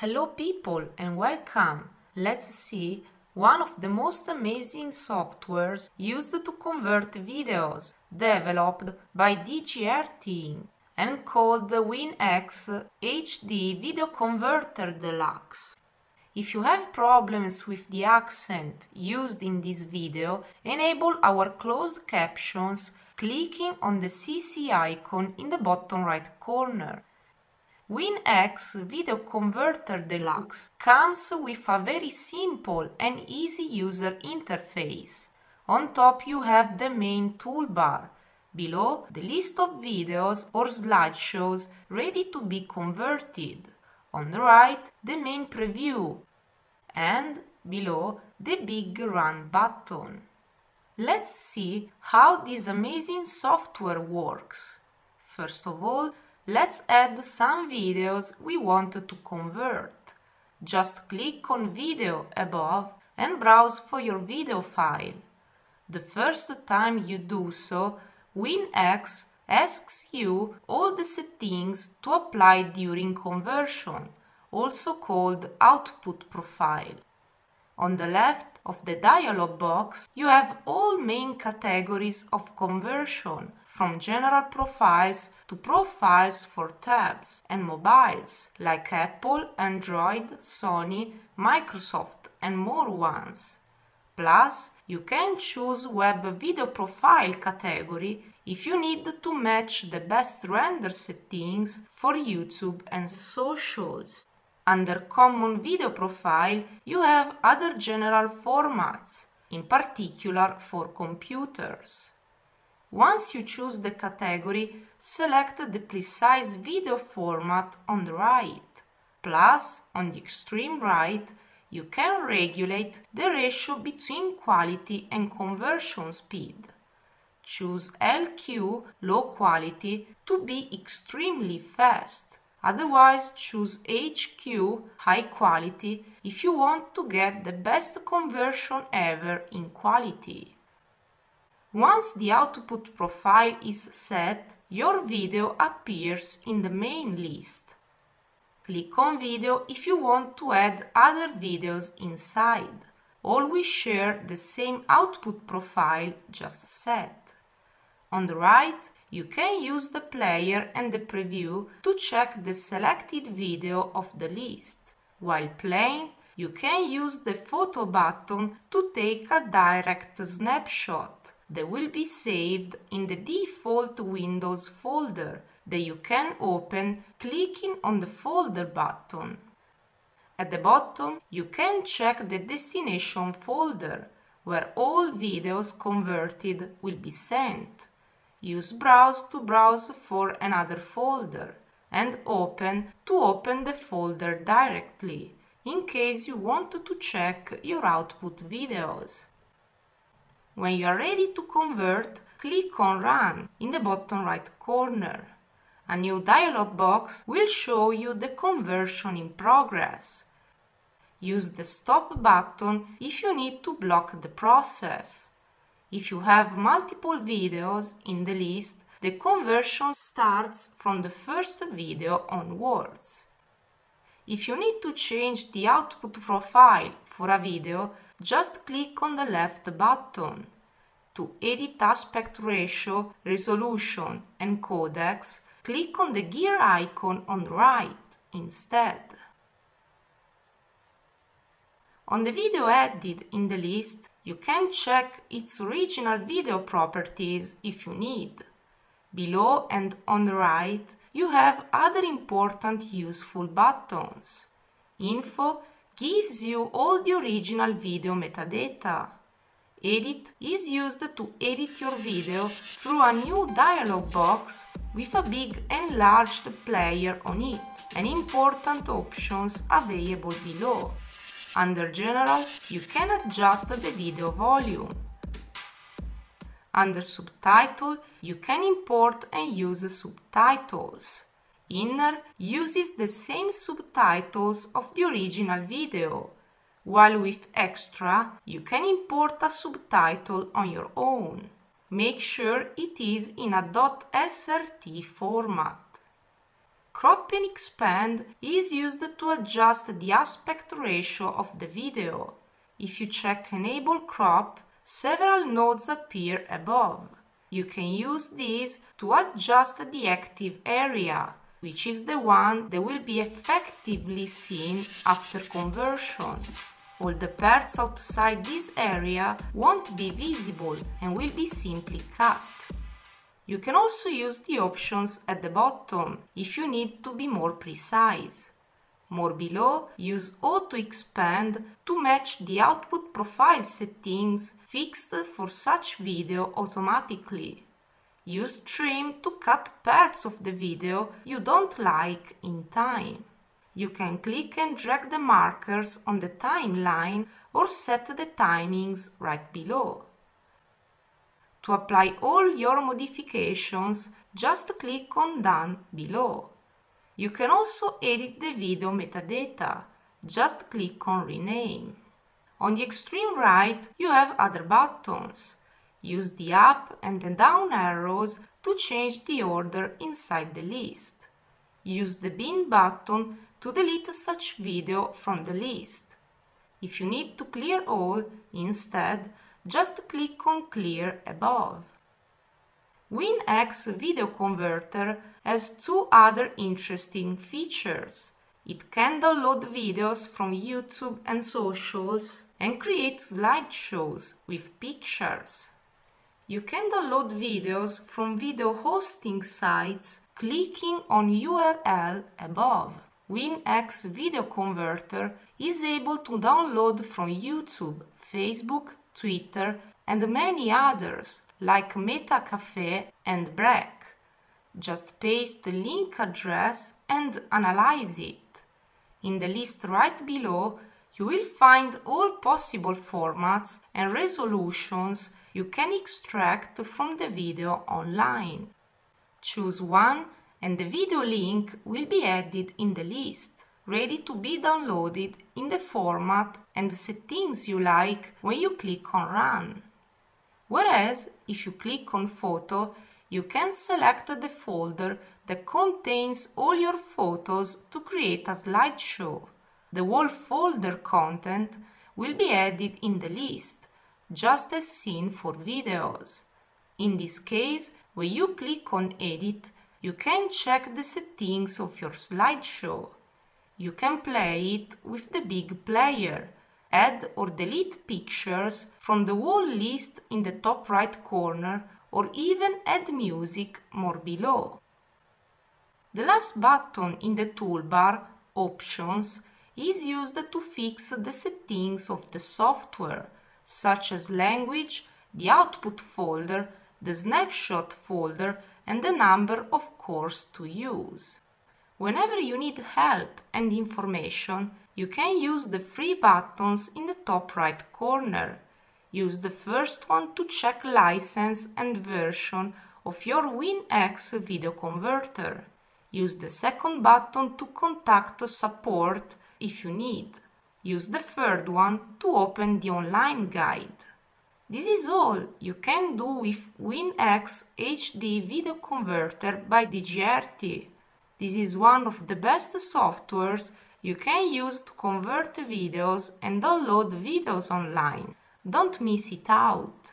Hello people and welcome! Let's see one of the most amazing softwares used to convert videos developed by DGR team and called the WinX HD Video Converter Deluxe. If you have problems with the accent used in this video, enable our closed captions clicking on the CC icon in the bottom right corner. WinX Video Converter Deluxe comes with a very simple and easy user interface. On top you have the main toolbar. Below, the list of videos or slideshows ready to be converted. On the right, the main preview. And below, the big Run button. Let's see how this amazing software works. First of all, Let's add some videos we want to convert. Just click on video above and browse for your video file. The first time you do so, WinX asks you all the settings to apply during conversion, also called output profile. On the left of the dialog box, you have all main categories of conversion from general profiles to profiles for tabs and mobiles like Apple, Android, Sony, Microsoft and more ones. Plus, you can choose web video profile category if you need to match the best render settings for YouTube and socials. Under Common Video Profile, you have other general formats, in particular for computers. Once you choose the category, select the precise video format on the right. Plus, on the extreme right, you can regulate the ratio between quality and conversion speed. Choose LQ low quality to be extremely fast. Otherwise, choose HQ high quality if you want to get the best conversion ever in quality. Once the output profile is set, your video appears in the main list. Click on video if you want to add other videos inside. Always share the same output profile just set. On the right, you can use the player and the preview to check the selected video of the list. While playing, you can use the photo button to take a direct snapshot they will be saved in the default Windows folder that you can open clicking on the folder button. At the bottom, you can check the destination folder where all videos converted will be sent. Use Browse to browse for another folder and Open to open the folder directly in case you want to check your output videos. When you are ready to convert, click on Run in the bottom right corner. A new dialog box will show you the conversion in progress. Use the Stop button if you need to block the process. If you have multiple videos in the list, the conversion starts from the first video onwards. If you need to change the output profile for a video, just click on the left button. To edit aspect ratio, resolution and codecs, click on the gear icon on the right instead. On the video added in the list, you can check its original video properties if you need. Below and on the right, you have other important useful buttons. Info gives you all the original video metadata. Edit is used to edit your video through a new dialog box with a big enlarged player on it and important options available below. Under General, you can adjust the video volume. Under Subtitle, you can import and use subtitles. Inner uses the same subtitles of the original video, while with Extra you can import a subtitle on your own. Make sure it is in a .srt format. Crop and expand is used to adjust the aspect ratio of the video. If you check Enable Crop, several nodes appear above. You can use these to adjust the active area, which is the one that will be effectively seen after conversion. All the parts outside this area won't be visible and will be simply cut. You can also use the options at the bottom if you need to be more precise. More below, use Auto Expand to match the output profile settings fixed for such video automatically. Use Trim to cut parts of the video you don't like in time. You can click and drag the markers on the timeline or set the timings right below. To apply all your modifications, just click on Done below. You can also edit the video metadata. Just click on Rename. On the extreme right, you have other buttons. Use the up and the down arrows to change the order inside the list. Use the bin button to delete such video from the list. If you need to clear all, instead, just click on Clear above. WinX Video Converter has two other interesting features. It can download videos from YouTube and socials and create slideshows with pictures. You can download videos from video hosting sites clicking on URL above. WinX Video Converter is able to download from YouTube, Facebook, Twitter, and many others like MetaCafe and Break. Just paste the link address and analyze it. In the list right below, you will find all possible formats and resolutions you can extract from the video online. Choose one and the video link will be added in the list ready to be downloaded in the format and settings you like when you click on Run. Whereas, if you click on Photo, you can select the folder that contains all your photos to create a slideshow. The whole folder content will be added in the list, just as seen for videos. In this case, when you click on Edit, you can check the settings of your slideshow. You can play it with the big player. Add or delete pictures from the whole list in the top right corner or even add music more below. The last button in the toolbar, Options, is used to fix the settings of the software, such as language, the output folder, the snapshot folder and the number of cores to use. Whenever you need help and information, you can use the three buttons in the top right corner. Use the first one to check license and version of your WinX video converter. Use the second button to contact support if you need. Use the third one to open the online guide. This is all you can do with WinX HD Video Converter by Digiarty. This is one of the best softwares you can use to convert videos and download videos online. Don't miss it out.